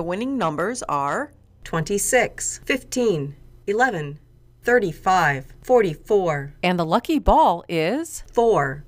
The winning numbers are 26, 15, 11, 35, 44, and the lucky ball is 4.